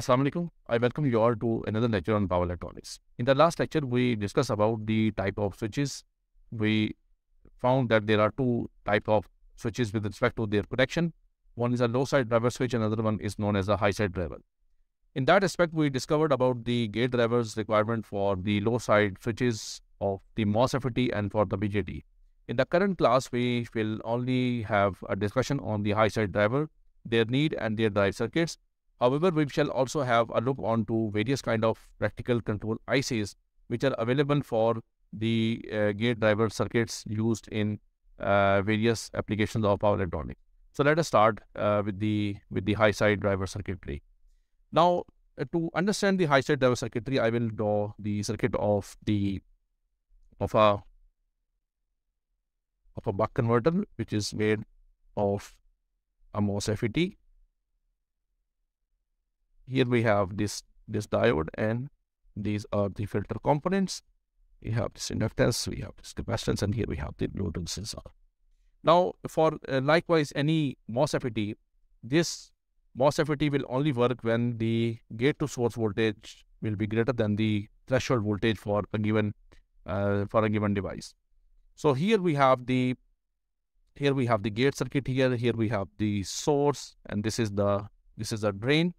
Assalamu alaikum. I welcome you all to another lecture on power electronics. In the last lecture, we discussed about the type of switches. We found that there are two type of switches with respect to their protection. One is a low side driver switch, another one is known as a high side driver. In that aspect, we discovered about the gate drivers requirement for the low side switches of the MOSFET and for the BJT. In the current class, we will only have a discussion on the high side driver, their need and their drive circuits However, we shall also have a look on to various kind of practical control ICs which are available for the uh, gate driver circuits used in uh, various applications of power electronics. So let us start uh, with the with the high side driver circuitry. Now, uh, to understand the high side driver circuitry, I will draw the circuit of the of a of a buck converter, which is made of a MOSFET here we have this this diode and these are the filter components. We have this inductance, we have this capacitance, and here we have the load sensor. Now, for uh, likewise any MOSFET, this MOSFET will only work when the gate to source voltage will be greater than the threshold voltage for a given uh, for a given device. So here we have the here we have the gate circuit here. Here we have the source, and this is the this is the drain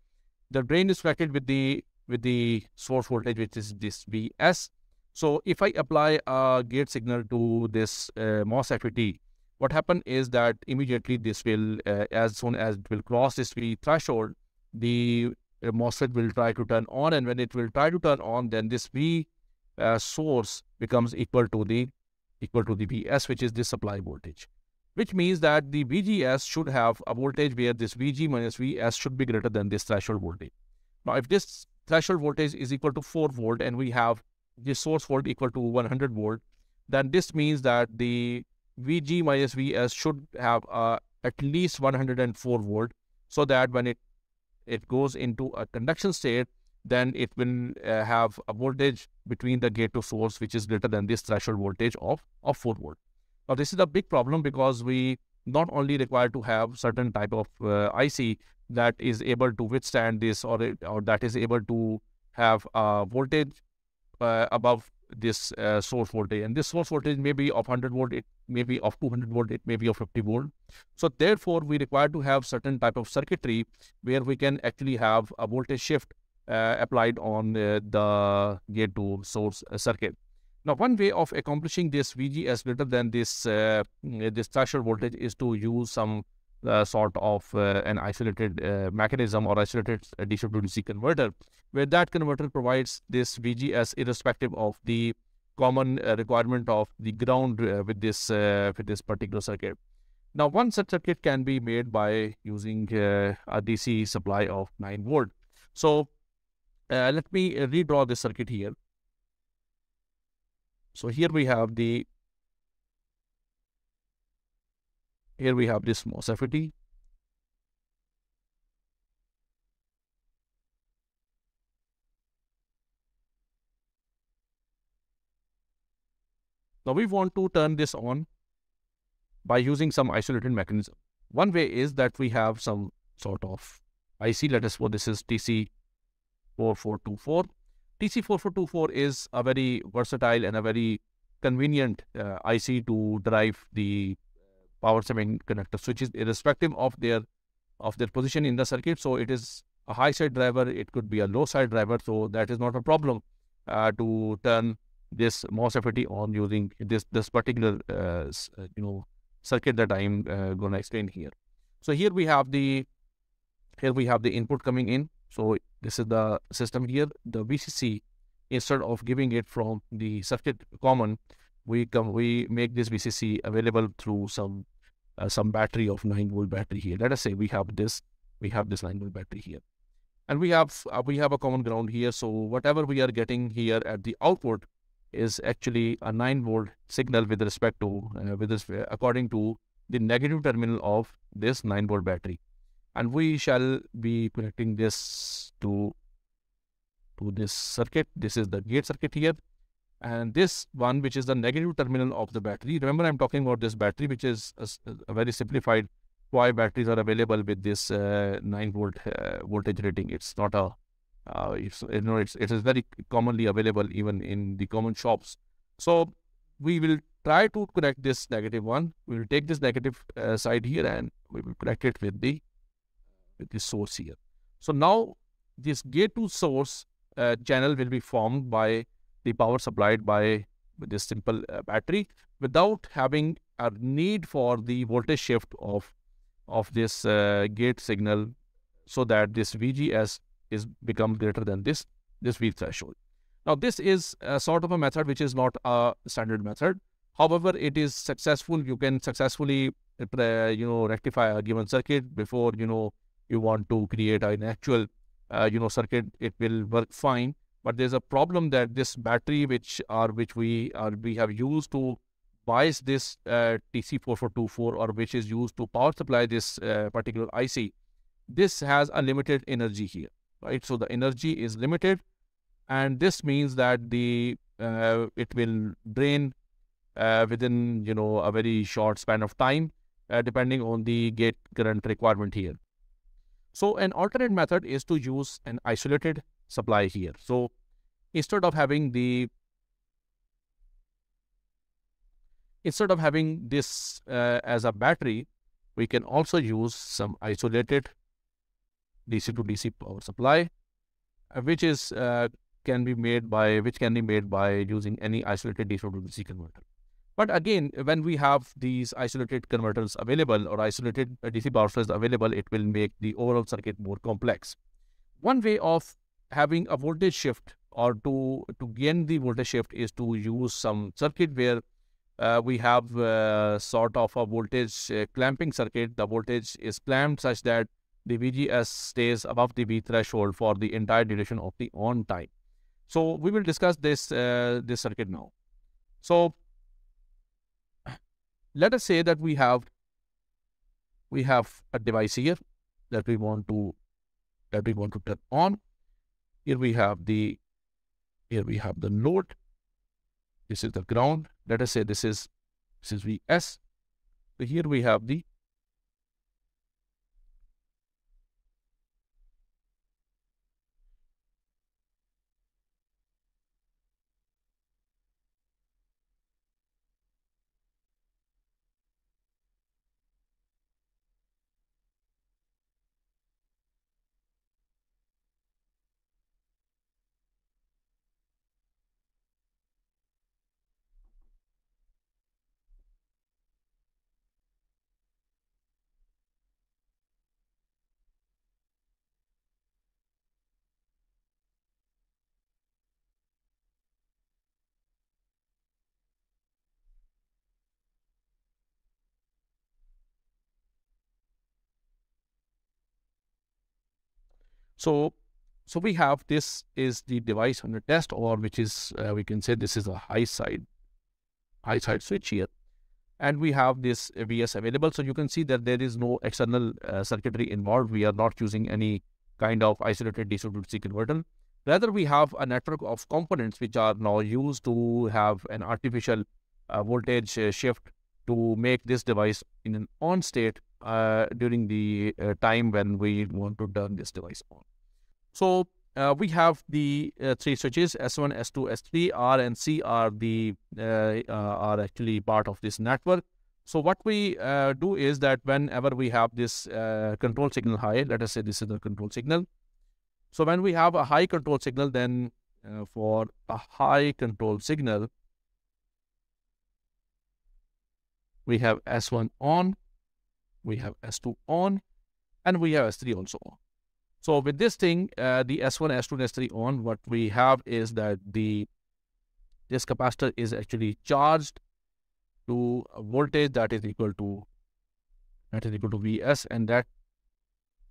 the drain is connected with the with the source voltage, which is this Vs. So if I apply a gate signal to this uh, MOSFET, what happen is that immediately this will, uh, as soon as it will cross this V threshold, the uh, MOSFET will try to turn on, and when it will try to turn on, then this V uh, source becomes equal to the equal to the Vs, which is the supply voltage which means that the VGS should have a voltage where this VG minus VS should be greater than this threshold voltage. Now, if this threshold voltage is equal to 4 volt and we have the source volt equal to 100 volt, then this means that the VG minus VS should have uh, at least 104 volt so that when it it goes into a conduction state, then it will uh, have a voltage between the gate to source which is greater than this threshold voltage of, of 4 volt. Now, this is a big problem because we not only require to have certain type of uh, IC that is able to withstand this or, or that is able to have a voltage uh, above this uh, source voltage. And this source voltage may be of 100 volt it may be of 200 volt it may be of 50 volt. So therefore we require to have certain type of circuitry where we can actually have a voltage shift uh, applied on uh, the gate to source uh, circuit now, one way of accomplishing this VGS greater than this uh, this threshold voltage is to use some uh, sort of uh, an isolated uh, mechanism or isolated DC to DC converter, where that converter provides this VGS irrespective of the common uh, requirement of the ground uh, with this with this particular circuit. Now, one such circuit can be made by using a DC supply of 9 volt. So, let me redraw this circuit here. So here we have the here we have this MOSFET. Now we want to turn this on by using some isolated mechanism. One way is that we have some sort of IC, let us suppose this is TC4424 TC4424 is a very versatile and a very convenient uh, IC to drive the power semiconductor switches irrespective of their of their position in the circuit. So it is a high side driver, it could be a low side driver, so that is not a problem uh, to turn this MOSFET on using this this particular uh, uh you know circuit that I am uh, going to explain here. So here we have the here we have the input coming in. So this is the system here. The VCC, instead of giving it from the circuit common, we come we make this VCC available through some uh, some battery of 9 volt battery here. Let us say we have this we have this 9 volt battery here, and we have uh, we have a common ground here. So whatever we are getting here at the output is actually a 9 volt signal with respect to uh, with this according to the negative terminal of this 9 volt battery and we shall be connecting this to to this circuit this is the gate circuit here and this one which is the negative terminal of the battery remember i'm talking about this battery which is a, a very simplified why batteries are available with this uh, 9 volt uh, voltage rating it's not a Uh, it's you know it's it is very commonly available even in the common shops. So we will try to connect this negative one. We will take this negative uh, side here and we will connect it with the the source here. So now this gate to source uh, channel will be formed by the power supplied by this simple uh, battery without having a need for the voltage shift of of this uh, gate signal so that this VGS is become greater than this this V threshold. Now this is a sort of a method which is not a standard method. However, it is successful. You can successfully uh, you know rectify a given circuit before you know you want to create an actual uh, you know circuit. It will work fine. But there's a problem that this battery which are which we are we have used to bias this uh, TC4424 or which is used to power supply this uh, particular IC, this has a limited energy here, right? So the energy is limited, and this means that the uh, it will drain uh, within you know a very short span of time, uh, depending on the gate current requirement here. So an alternate method is to use an isolated supply here. So instead of having the instead of having this uh, as a battery, we can also use some isolated DC to DC power supply, uh, which is uh, can be made by which can be made by using any isolated DC to DC converter. But again, when we have these isolated converters available or isolated uh, DC power supplies available, it will make the overall circuit more complex. One way of having a voltage shift or to to gain the voltage shift is to use some circuit where uh, we have uh, sort of a voltage uh, clamping circuit. The voltage is clamped such that the VGS stays above the V threshold for the entire duration of the on time. So we will discuss this uh, this circuit now. So let us say that we have we have a device here that we want to that we want to turn on. Here we have the here we have the load this is the ground. Let us say this is this is Vs. So here we have the So, so we have this is the device under test, or which is uh, we can say this is a high side, high side switch here, and we have this VS available. So you can see that there is no external uh, circuitry involved. We are not using any kind of isolated DC to DC converter. Rather, we have a network of components which are now used to have an artificial uh, voltage uh, shift to make this device in an on state uh, during the uh, time when we want to turn this device on. So uh, we have the uh, three switches S1, S2, S3, R and C are the uh, uh are actually part of this network. So what we uh, do is that whenever we have this uh, control signal high, let us say this is the control signal. So when we have a high control signal, then for a high control signal, we have S1 on, we have S2 on, and we have S3 also on. So with this thing, uh, the S1, S2, and S3 on, what we have is that the this capacitor is actually charged to a voltage that is equal to that is equal to Vs, and that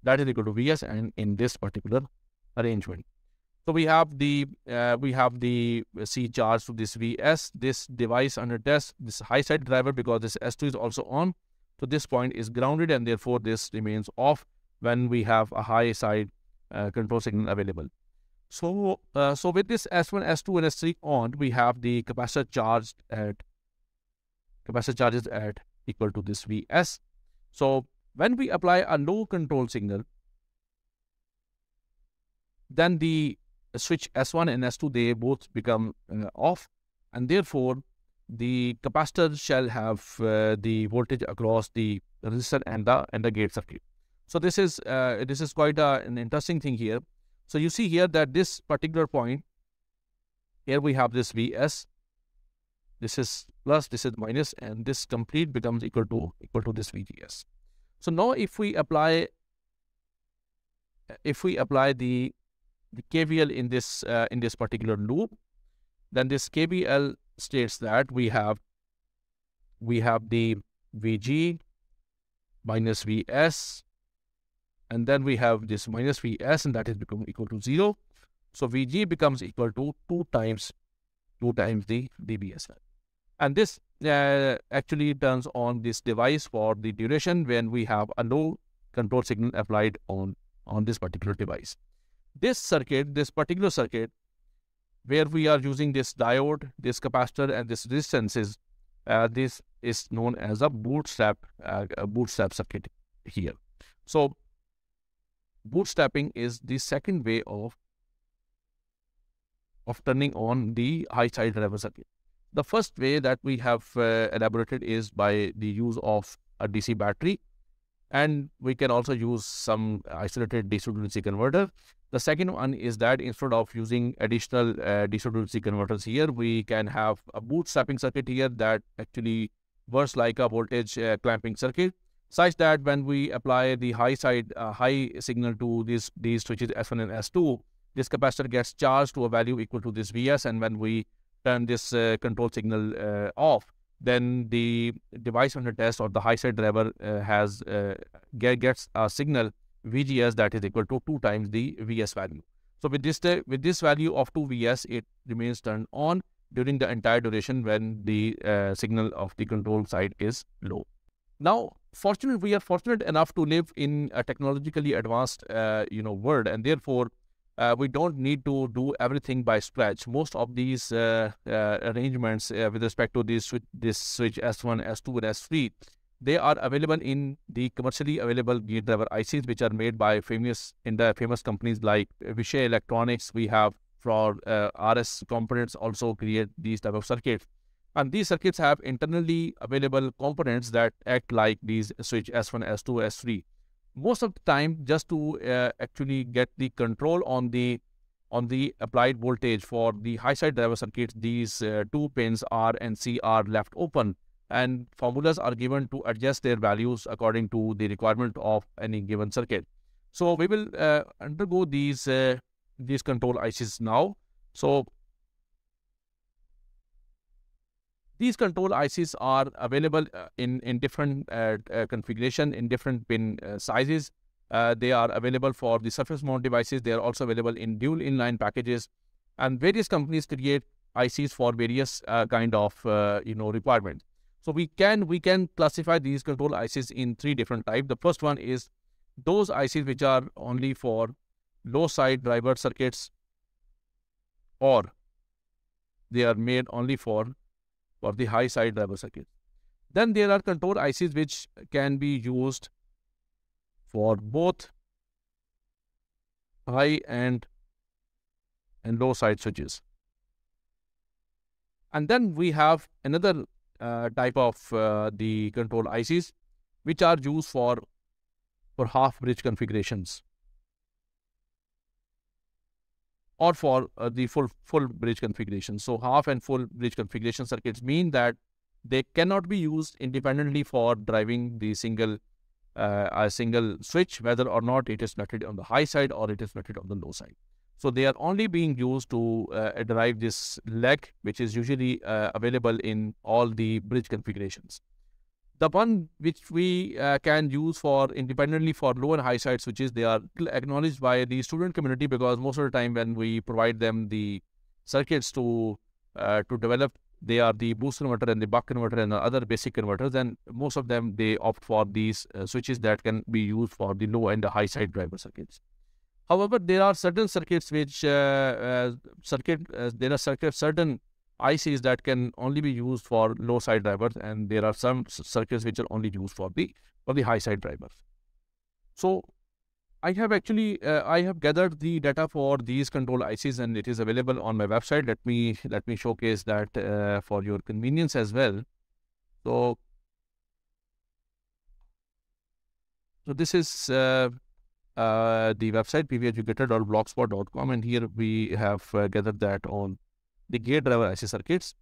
that is equal to Vs, and in this particular arrangement. So we have the uh, we have the C charge to this Vs. This device under test, this high side driver, because this S2 is also on. So this point is grounded, and therefore this remains off when we have a high side uh, control signal available. So, uh, so with this S1, S2, and S3 on, we have the capacitor charged at capacitor charges at equal to this Vs. So when we apply a low control signal, then the switch S1 and S2 they both become uh, off, and therefore the capacitor shall have uh, the voltage across the resistor and the and the gate circuit. So this is uh, this is quite a, an interesting thing here. So you see here that this particular point here we have this Vs. This is plus, this is minus, and this complete becomes equal to equal to this VGS. So now if we apply if we apply the the KVL in this uh, in this particular loop, then this KVL states that we have we have the VG minus Vs, and then we have this minus Vs, and that is become equal to zero. So Vg becomes equal to two times two times the Vs value, and this uh, actually turns on this device for the duration when we have a low control signal applied on on this particular device. This circuit, this particular circuit, where we are using this diode, this capacitor, and this resistance is uh, this is known as a bootstrap uh, a bootstrap circuit here. So bootstrapping is the second way of of turning on the high side driver circuit. The first way that we have uh, elaborated is by the use of a DC battery and we can also use some isolated DC to DC converter. The second one is that instead of using additional uh, DC to DC converters here, we can have a bootstrapping circuit here that actually works like a voltage uh, clamping circuit such that when we apply the high side uh, high signal to these these switches S1 and S2, this capacitor gets charged to a value equal to this Vs and when we turn this uh, control signal uh, off, then the device under test or the high side driver uh, has uh, get, gets a signal VGS that is equal to 2 times the Vs value. So with this with this value of 2 Vs, it remains turned on during the entire duration when the uh, signal of the control side is low. Now, fortunately, we are fortunate enough to live in a technologically advanced, uh, you know, world, and therefore uh, we don't need to do everything by scratch. Most of these uh, uh, arrangements uh, with respect to this switch, this switch S1, S2, and S3, they are available in the commercially available gate driver ICs, which are made by famous in the famous companies like Vishay Electronics. We have for uh, RS components also create these type of circuits. And these circuits have internally available components that act like these switch S1, S2, S3 most of the time just to uh, actually get the control on the on the applied voltage for the high side driver circuits these uh, two pins R and C are left open. And formulas are given to adjust their values according to the requirement of any given circuit. So we will uh, undergo these uh, these control ICs now. So These control ICs are available uh, in, in different uh, uh, configuration, in different pin sizes. they are available for the surface mount devices. They are also available in dual inline packages. And various companies create ICs for various kind of you know requirements. So we can we can classify these control ICs in three different types. The first one is those ICs which are only for low side driver circuits or they are made only for for the high side driver circuit. Then there are control ICs which can be used for both high and and low side switches. And then we have another uh, type of uh, the control ICs which are used for for half bridge configurations or for uh, the full full bridge configuration. So half and full bridge configuration circuits mean that they cannot be used independently for driving the single uh, a single switch, whether or not it is netted on the high side or it is netted on the low side. So they are only being used to uh, drive this leg, which is usually uh, available in all the bridge configurations. The one which we uh, can use for independently for low and high side switches, they are acknowledged by the student community because most of the time when we provide them the circuits to uh, to develop, they are the boost converter and the buck converter and the other basic converters. And most of them they opt for these uh, switches that can be used for the low and the high side driver circuits. However, there are certain circuits which uh, uh, circuit uh, there are circuit certain ICs that can only be used for low side drivers, and there are some circuits which are only used for the for the high side drivers. So, I have actually uh, I have gathered the data for these control ICs and it is available on my website. Let me let me showcase that uh, for your convenience as well. So, so this is uh, uh the website pveducator.blogspot.com and here we have uh, gathered that on the gate driver IC circuits.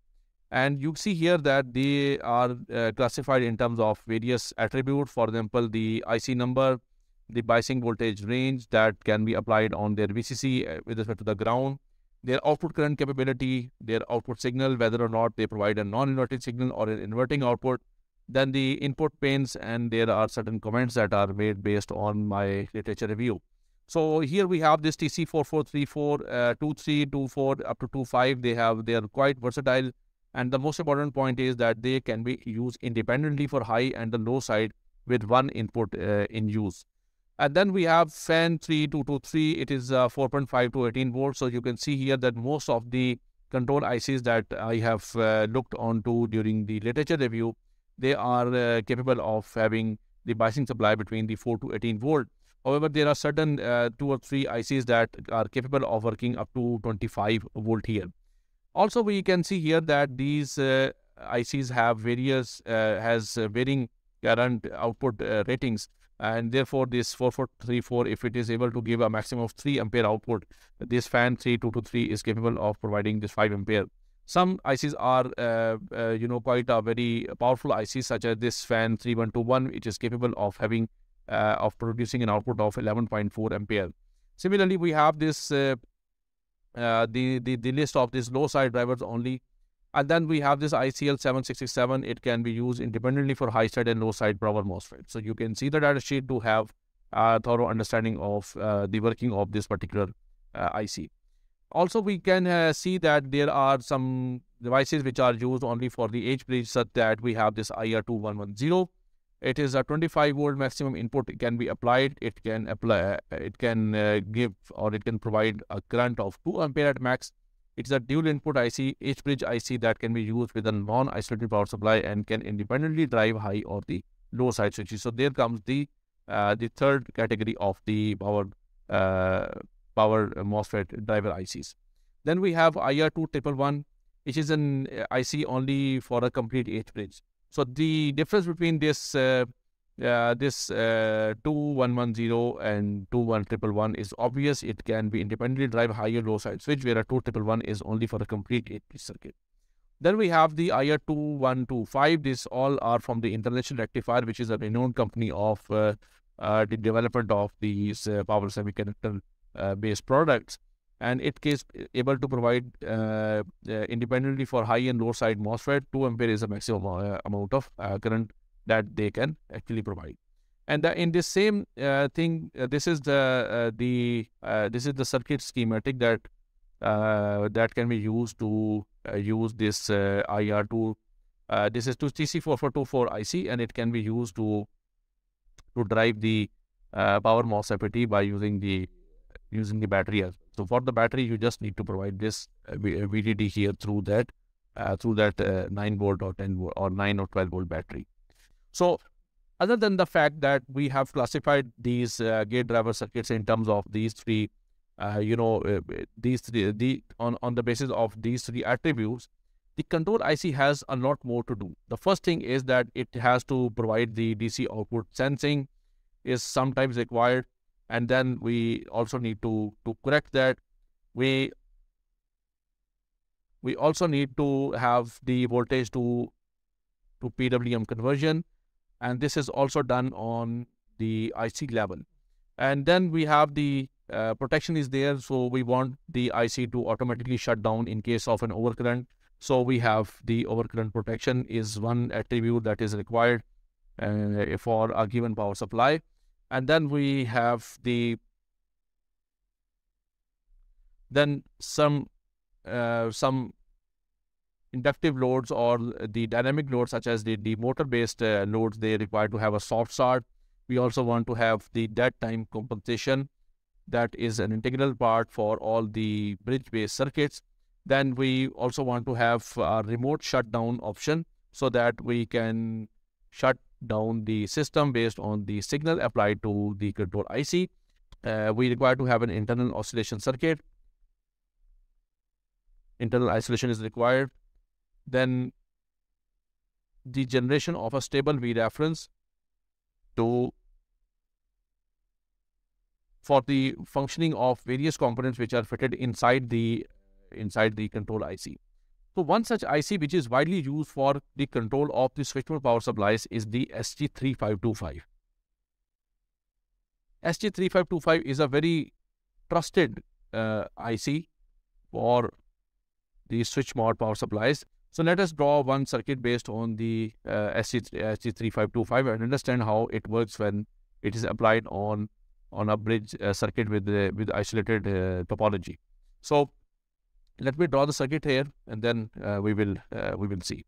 And you see here that they are uh, classified in terms of various attributes. For example, the IC number, the biasing voltage range that can be applied on their VCC uh, with respect to the ground, their output current capability, their output signal, whether or not they provide a non-inverting signal or an inverting output, then the input pins, and there are certain comments that are made based on my literature review. So here we have this TC4434, uh, 2324 up to 25. They have they are quite versatile, and the most important point is that they can be used independently for high and the low side with one input uh, in use. And then we have FAN3223. It is uh, 4.5 to 18 volts. So you can see here that most of the control ICs that I have uh, looked onto during the literature review, they are uh, capable of having the biasing supply between the 4 to 18 volt. However, there are certain uh, two or three ICs that are capable of working up to 25 volt here. Also, we can see here that these uh, ICs have various uh, has varying current output ratings and therefore this 4434 if it is able to give a maximum of 3 ampere output this FAN3223 is capable of providing this 5 ampere some ICs are uh, uh, you know quite a very powerful IC such as this FAN3121 which is capable of having uh, of producing an output of 11.4 ampere similarly we have this uh, uh, the, the the list of these low side drivers only and then we have this ICL 7667. It can be used independently for high side and low side power MOSFET. So you can see the data sheet to have a thorough understanding of uh, the working of this particular uh, IC. Also, we can uh, see that there are some devices which are used only for the H bridge such that we have this IR2110. It is a 25 volt maximum input it can be applied. It can apply, it can uh, give or it can provide a current of 2 ampere at max it's a dual input IC, H bridge IC that can be used with a non isolated power supply and can independently drive high or the low side switches. So there comes the uh, the third category of the power uh, power MOSFET driver ICs. Then we have IR211, which is an IC only for a complete H bridge. So the difference between this uh, uh, this uh, 2110 and 21111 is obvious. It can be independently drive higher low side switch, where a 2111 is only for a complete H bridge circuit. Then we have the IR2125. These all are from the International Rectifier, which is a renowned company of uh, uh, the development of these uh, power semiconductor uh, based products. And it is able to provide uh, uh, independently for high and low side MOSFET. 2 ampere is the maximum amount of current that they can actually provide. And the, in this same uh, thing, uh, this is the uh, the uh, this is the circuit schematic that uh, that can be used to uh, use this IR to this is to TC4424 IC, and it can be used to to drive the power MOSFET by using the using the battery. As so for the battery, you just need to provide this VDD here through that through that 9 volt or 10 volt or 9 or 12 volt battery. So other than the fact that we have classified these uh, gate driver circuits in terms of these three, uh, you know, uh, these three, the on, on the basis of these three attributes, the control IC has a lot more to do. The first thing is that it has to provide the DC output sensing is sometimes required. And then we also need to, to correct that. We we also need to have the voltage to to PWM conversion and this is also done on the IC level. And then we have the uh, protection is there, so we want the IC to automatically shut down in case of an overcurrent. So we have the overcurrent protection is one attribute that is required uh, for a given power supply. And then we have the then some uh, some inductive loads or the dynamic loads such as the, the motor based uh, loads they require to have a soft start. We also want to have the dead time compensation. That is an integral part for all the bridge based circuits. Then we also want to have a remote shutdown option so that we can shut down the system based on the signal applied to the control IC uh, we require to have an internal oscillation circuit. Internal isolation is required. Then the generation of a stable V reference to for the functioning of various components which are fitted inside the inside the control IC. So one such IC which is widely used for the control of the switch mode power supplies is the SG3525. SG3525 is a very trusted uh, IC for the switch mode power supplies. So let us draw one circuit based on the uh, SG3525 and understand how it works when it is applied on on a bridge uh, circuit with uh, with isolated uh, topology. So let me draw the circuit here and then uh, we will uh, we will see.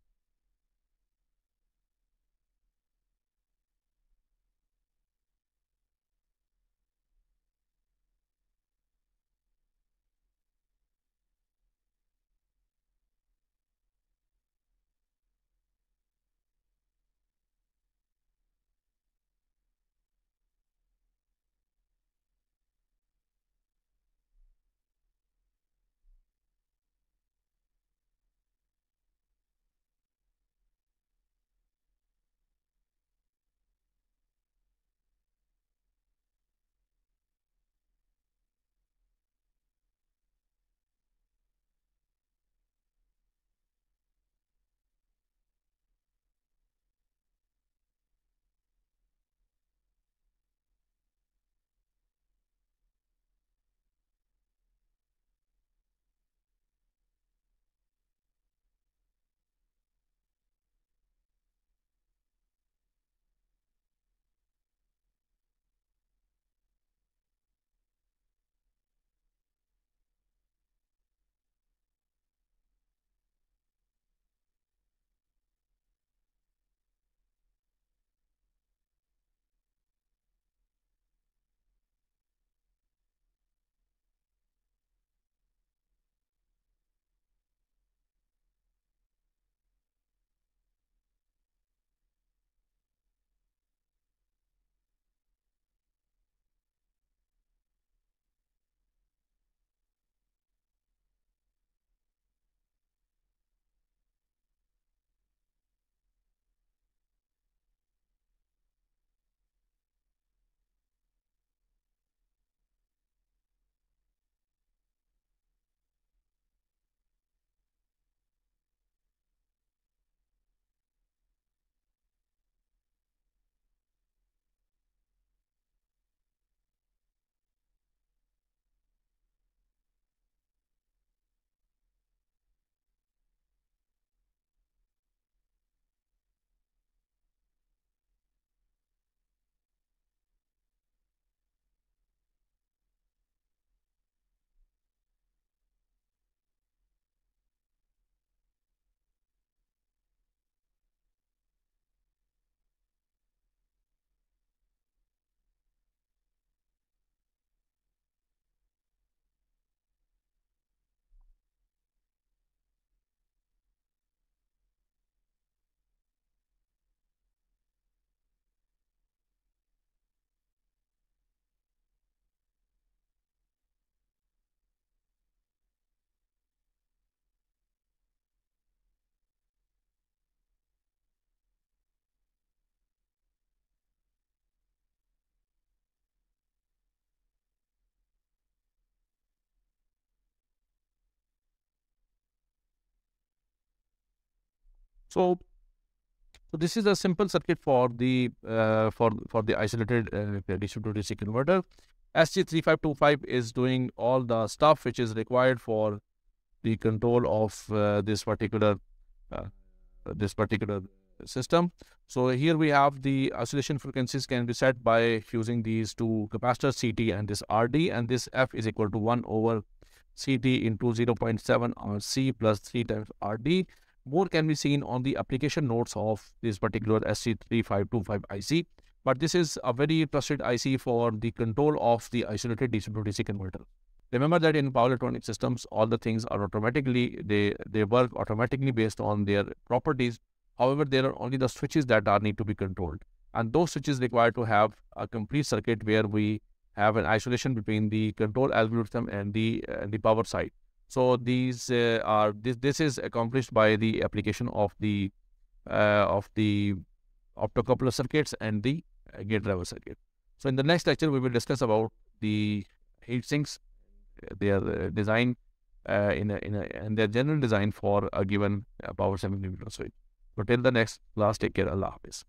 So, so this is a simple circuit for the uh, for for the isolated uh, distributed DC converter. SG3525 is doing all the stuff which is required for the control of uh, this particular uh, this particular system. So here we have the oscillation frequencies can be set by using these two capacitors CT and this RD and this F is equal to 1 over CT into 0.7 RC plus 3 times RD more can be seen on the application notes of this particular SG3525 IC. But this is a very trusted IC for the control of the isolated DC to DC converter. Remember that in power electronic systems, all the things are automatically, they, they work automatically based on their properties. However, there are only the switches that are need to be controlled. And those switches require to have a complete circuit where we have an isolation between the control algorithm and the uh, the power side. So these uh, are this this is accomplished by the application of the uh, of the optocoupler circuits and the gate driver circuit. So in the next lecture we will discuss about the heat sinks, their uh, design uh, in a, in a, and their general design for a given uh, power semiconductor switch. So till the next class, take care. Allah Hafiz.